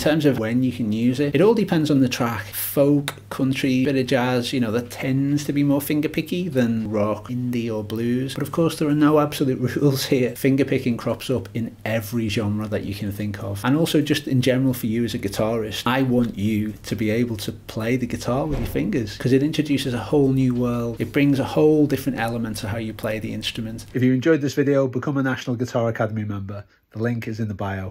terms of when you can use it, it all depends on the track. Folk, country, bit of jazz, you know, that tends to be more fingerpicky than rock, indie, or blues. But of course, there are no absolute rules here. Fingerpicking crops up in every genre that you can think of. And also, just in general, for you as a guitarist, I want you to be able to play the guitar with your fingers because it introduces a whole new world. It brings a whole different element to how you play the instrument. If you enjoyed this video, become a National Guitar Academy member. The link is in the bio.